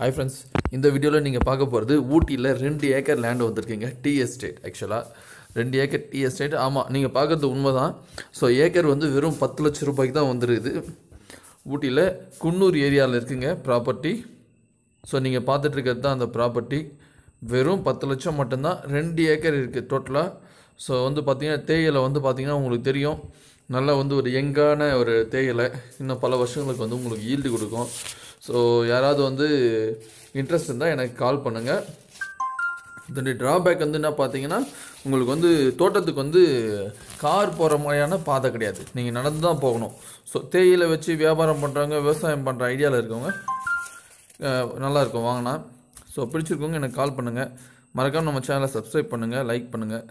Hi friends இந்த வீடியோவில் நீங்கள் பார்க்க போகிறது ஊட்டியில் ரெண்டு ஏக்கர் லேண்டு வந்திருக்கீங்க டீ எஸ்டேட் ஆக்சுவலாக ரெண்டு ஏக்கர் டீ எஸ்டேட் ஆமாம் நீங்கள் பார்க்குறது உண்மை தான் ஸோ ஏக்கர் வந்து வெறும் பத்து லட்ச ரூபாய்க்கு தான் வந்துருக்குது. ஊட்டியில் குன்னூர் ஏரியாவில் இருக்குங்க ப்ராப்பர்ட்டி ஸோ நீங்கள் பார்த்துட்ருக்கிறது தான் அந்த ப்ராப்பர்ட்டி வெறும் பத்து லட்சம் மட்டும்தான் ரெண்டு ஏக்கர் இருக்குது டோட்டலாக ஸோ வந்து பார்த்தீங்கன்னா தேயிலை வந்து பார்த்தீங்கன்னா உங்களுக்கு தெரியும். நல்லா வந்து ஒரு யங்கான ஒரு தேயிலை. இன்னும் பல வருஷங்களுக்கு வந்து உங்களுக்கு ஈல்டு கொடுக்கும். ஸோ யாராவது வந்து இன்ட்ரெஸ்ட் இருந்தால் எனக்கு கால் பண்ணுங்கள் இதனுடைய ட்ராபேக் வந்து என்ன பார்த்தீங்கன்னா உங்களுக்கு வந்து தோட்டத்துக்கு வந்து கார் போகிற மாதிரியான பாதை கிடையாது. நீங்கள் நடந்து தான் போகணும். ஸோ தேயிலை வச்சு வியாபாரம் பண்ணுறவங்க விவசாயம் பண்ணுற ஐடியாவில் இருக்கவங்க நல்லாயிருக்கும் நல்லா இருக்கும். வாங்கினா ஸோ பிடிச்சிருக்கவங்க எனக்கு கால் பண்ணுங்கள் மறக்காம நம்ம சேனலை சப்ஸ்கிரைப் பண்ணுங்கள் லைக் பண்ணுங்கள்